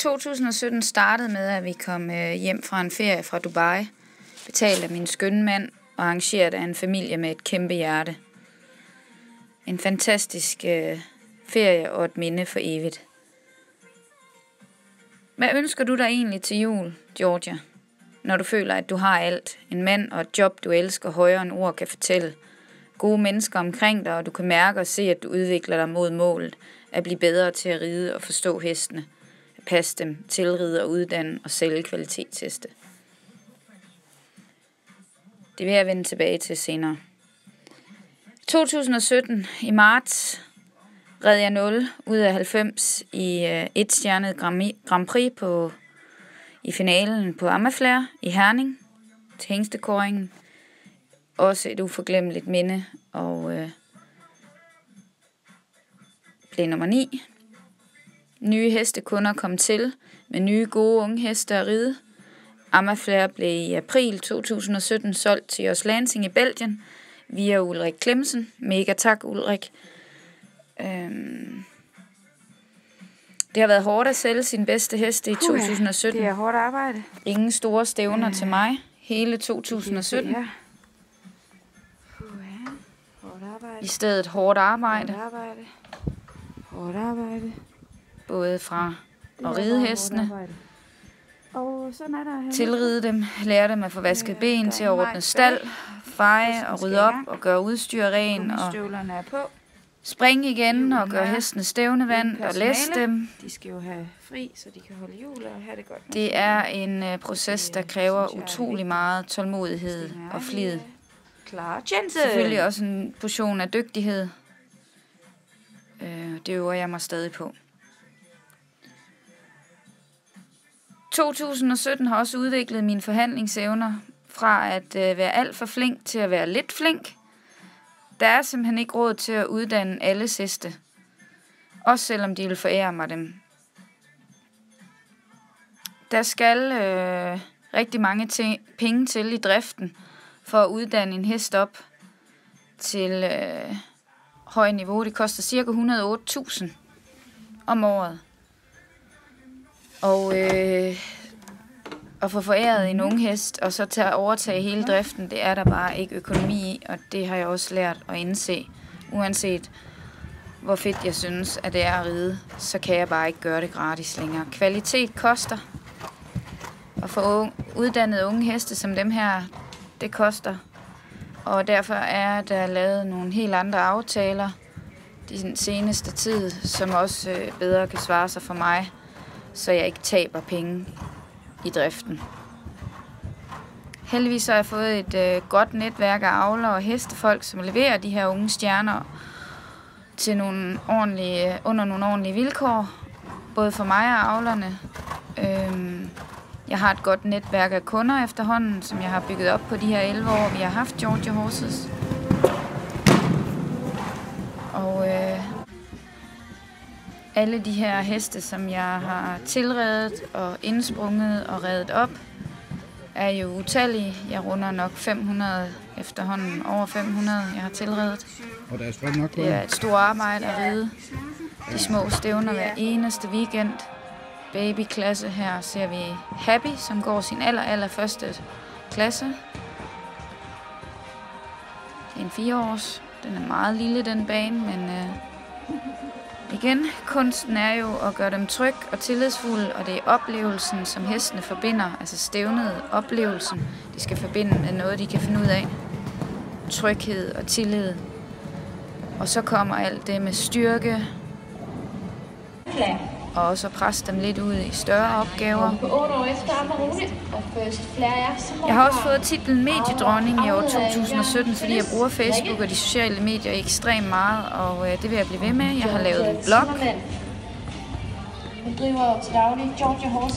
2017 startede med, at vi kom øh, hjem fra en ferie fra Dubai, betalt af min skønne mand og arrangeret af en familie med et kæmpe hjerte. En fantastisk øh, ferie og et minde for evigt. Hvad ønsker du dig egentlig til jul, Georgia? Når du føler, at du har alt. En mand og et job, du elsker højere end ord kan fortælle. Gode mennesker omkring dig, og du kan mærke og se, at du udvikler dig mod målet. At blive bedre til at ride og forstå hestene. At passe dem, tilride og uddanne og sælge kvalitetsteste. Det vil jeg vende tilbage til senere. 2017 i marts red jeg 0 ud af 90 i øh, et stjernet Grand Prix på, i finalen på Amaflair i Herning til hængstekåringen. Også et uforglemmeligt minde, og øh, blev nummer 9. Nye hestekunder kom til med nye gode unge heste at ride. Amaflair blev i april 2017 solgt til Jos Lansing i Belgien via Ulrik Klemsen. Mega tak, Ulrik. Øhm, det har været hårdt at sælge sin bedste hest i 2017. Det er hårdt arbejde. Ingen store stævner øh, til mig. Hele 2017. Ja. I stedet hårdt arbejde. Hårdt arbejde. Hårdt arbejde. Både fra at ride hestene, og sådan er der tilride dem, lære dem at få vasket ben til at ordne stald, feje og rydde op og gøre udstyr ren og er på. springe igen og gøre hestene stævnevand og læse dem. De skal jo have fri, så de kan holde jul og have det godt. Det er en uh, proces, der kræver utrolig meget tålmodighed og flid. Klar. Selvfølgelig også en portion af dygtighed. Uh, det øver jeg mig stadig på. 2017 har også udviklet mine forhandlingsevner fra at øh, være alt for flink til at være lidt flink. Der er simpelthen ikke råd til at uddanne alle sidste. Også selvom de vil forære mig dem. Der skal øh, rigtig mange t- penge til i driften for at uddanne en hest op til øh, høj niveau. Det koster ca. 108.000 om året. Og øh, at få foræret en ung hest, og så tage overtage hele driften, det er der bare ikke økonomi i, og det har jeg også lært at indse. Uanset hvor fedt jeg synes, at det er at ride, så kan jeg bare ikke gøre det gratis længere. Kvalitet koster. At få uddannet unge heste som dem her, det koster. Og derfor er der lavet nogle helt andre aftaler den seneste tid, som også øh, bedre kan svare sig for mig så jeg ikke taber penge i driften. Heldigvis har jeg fået et øh, godt netværk af avler og hestefolk, som leverer de her unge stjerner til nogle ordentlige, øh, under nogle ordentlige vilkår, både for mig og avlerne. Øhm, jeg har et godt netværk af kunder efterhånden, som jeg har bygget op på de her 11 år, vi har haft Georgia Horses. Alle de her heste, som jeg har tilredet og indsprunget og reddet op, er jo utallige. Jeg runder nok 500 efterhånden, over 500, jeg har tilredet. Og der er strøm nok på Det er et stort arbejde at ride. De små stævner hver eneste weekend. Babyklasse her ser vi Happy, som går sin aller, aller første klasse. Det er en fireårs. Den er meget lille, den bane, men øh, Igen, kunsten er jo at gøre dem tryg og tillidsfulde, og det er oplevelsen, som hestene forbinder, altså stævnet oplevelsen, de skal forbinde med noget, de kan finde ud af. Tryghed og tillid. Og så kommer alt det med styrke, og også at presse dem lidt ud i større opgaver. Jeg har også fået titlen mediedronning i år 2017, fordi jeg bruger Facebook og de sociale medier ekstremt meget, og øh, det vil jeg blive ved med. Jeg har lavet en blog,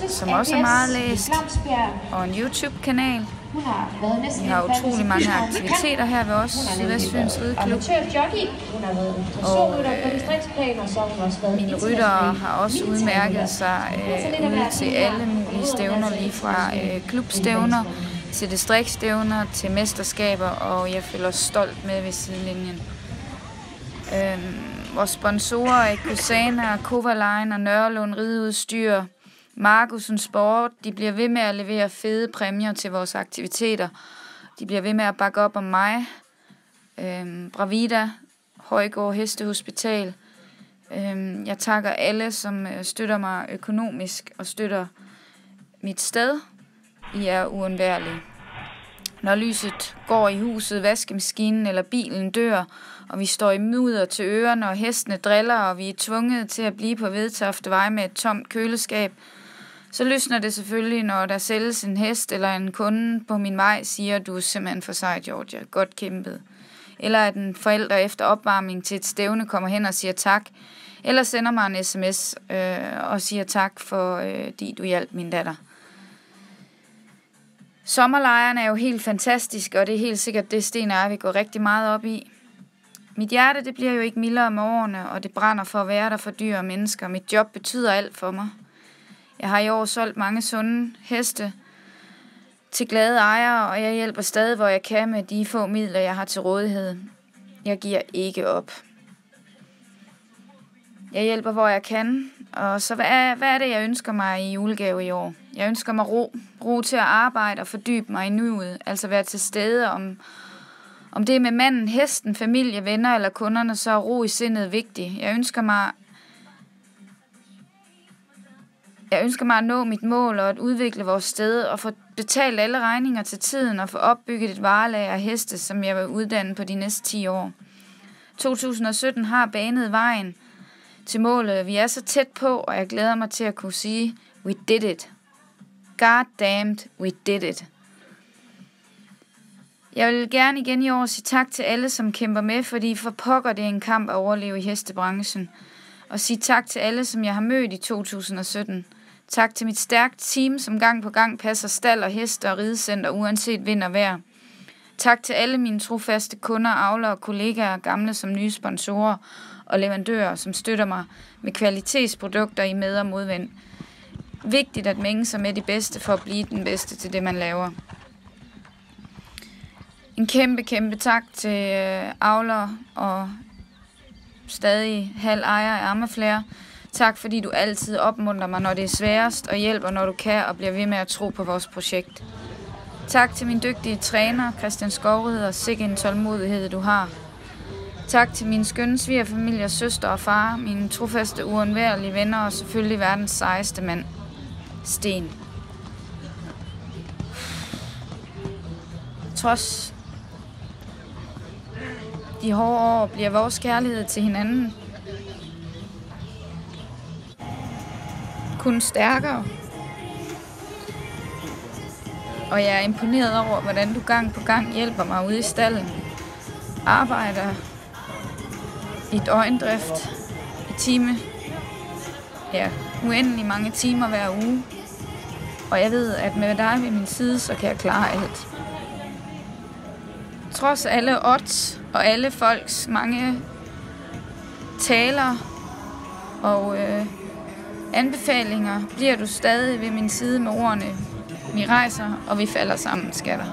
som også er meget læst, og en YouTube-kanal. Vi har utrolig mange aktiviteter her ved os, Sydvestfyns Rideklub. Og øh, mine ryttere har også udmærket sig øh, ude til alle mulige stævner, lige fra øh, klubstævner til distriktstævner til mesterskaber, og jeg føler stolt med ved sidelinjen. Øhm, vores sponsorer er Kusana, Kovaline og Nørlund Rideudstyr, Markusen Sport, de bliver ved med at levere fede præmier til vores aktiviteter. De bliver ved med at bakke op om mig. Øhm, Bravida, Højgaard Hestehospital. Øhm, jeg takker alle, som øh, støtter mig økonomisk og støtter mit sted. I er uundværlige. Når lyset går i huset, vaskemaskinen eller bilen dør, og vi står i mudder til ørerne, og hestene driller, og vi er tvunget til at blive på Vedtofte Vej med et tomt køleskab, så lysner det selvfølgelig, når der sælges en hest eller en kunde på min vej siger, du er simpelthen for sej, Georgia. Godt kæmpet. Eller at en forælder efter opvarmning til et stævne kommer hen og siger tak. Eller sender mig en sms øh, og siger tak, for øh, du hjalp min datter. Sommerlejren er jo helt fantastisk, og det er helt sikkert det, Sten og jeg vil gå rigtig meget op i. Mit hjerte det bliver jo ikke mildere om årene, og det brænder for at være der for dyr og mennesker. Mit job betyder alt for mig. Jeg har i år solgt mange sunde heste til glade ejere, og jeg hjælper stadig, hvor jeg kan med de få midler, jeg har til rådighed. Jeg giver ikke op. Jeg hjælper, hvor jeg kan. Og så hvad er, hvad er det, jeg ønsker mig i julegave i år? Jeg ønsker mig ro. Ro til at arbejde og fordybe mig i nuet. Altså være til stede om, om det er med manden, hesten, familie, venner eller kunderne, så er ro i sindet vigtig. Jeg ønsker mig jeg ønsker mig at nå mit mål og at udvikle vores sted og få betalt alle regninger til tiden og få opbygget et varelager af heste, som jeg vil uddanne på de næste 10 år. 2017 har banet vejen til målet. Vi er så tæt på, og jeg glæder mig til at kunne sige, we did it. God damned, we did it. Jeg vil gerne igen i år sige tak til alle, som kæmper med, fordi for pokker det er en kamp at overleve i hestebranchen. Og sige tak til alle, som jeg har mødt i 2017. Tak til mit stærke team, som gang på gang passer stald og heste og ridecenter, uanset vind og vejr. Tak til alle mine trofaste kunder, avlere, kollegaer, gamle som nye sponsorer og leverandører, som støtter mig med kvalitetsprodukter i med- og modvind. Vigtigt at mænge sig med de bedste for at blive den bedste til det, man laver. En kæmpe, kæmpe tak til øh, avlere avler og stadig halv ejer af Ammerflære. Tak fordi du altid opmuntrer mig, når det er sværest, og hjælper, når du kan, og bliver ved med at tro på vores projekt. Tak til min dygtige træner, Christian Skovrid, og sikke en tålmodighed, du har. Tak til min skønne svigerfamilie, søster og far, mine trofaste uundværlige venner og selvfølgelig verdens sejeste mand, Sten. Trods de hårde år bliver vores kærlighed til hinanden kun stærkere. Og jeg er imponeret over, hvordan du gang på gang hjælper mig ude i stallen. Arbejder i døgndrift i time. Ja, uendelig mange timer hver uge. Og jeg ved, at med dig ved min side, så kan jeg klare alt. Trods alle odds og alle folks mange taler og øh, anbefalinger, bliver du stadig ved min side med ordene. Vi rejser, og vi falder sammen, skatter.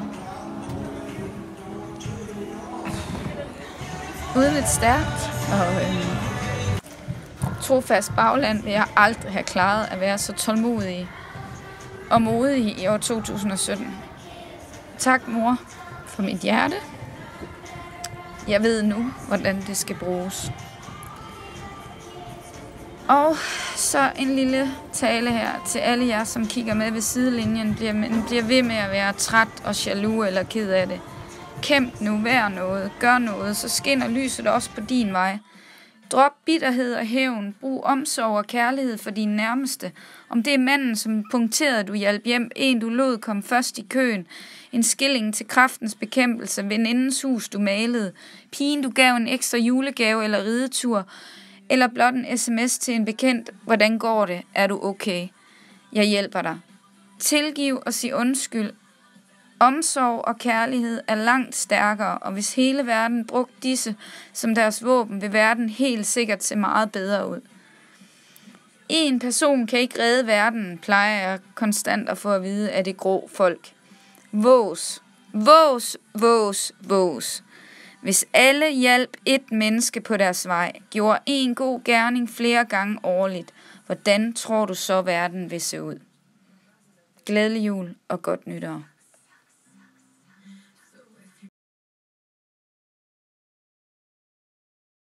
Uden et stærkt og øh, trofast bagland vil jeg aldrig have klaret at være så tålmodig og modig i år 2017. Tak, mor, for mit hjerte. Jeg ved nu, hvordan det skal bruges. Og så en lille tale her til alle jer, som kigger med ved sidelinjen, bliver, men bliver ved med at være træt og jaloux eller ked af det. Kæmp nu, vær noget, gør noget, så skinner lyset også på din vej. Drop bitterhed og hævn. Brug omsorg og kærlighed for din nærmeste. Om det er manden, som punkterede du hjælp hjem, en du lod kom først i køen, en skilling til kraftens bekæmpelse, venindens hus du malede, pigen du gav en ekstra julegave eller ridetur, eller blot en sms til en bekendt, hvordan går det, er du okay? Jeg hjælper dig. Tilgiv og sig undskyld. Omsorg og kærlighed er langt stærkere, og hvis hele verden brugte disse som deres våben, vil verden helt sikkert se meget bedre ud. En person kan ikke redde verden, plejer jeg konstant at få at vide af det grå folk. Vås, vås, vås, vås. Hvis alle hjalp et menneske på deres vej, gjorde en god gerning flere gange årligt, hvordan tror du så verden vil se ud? Glædelig jul og godt nytår.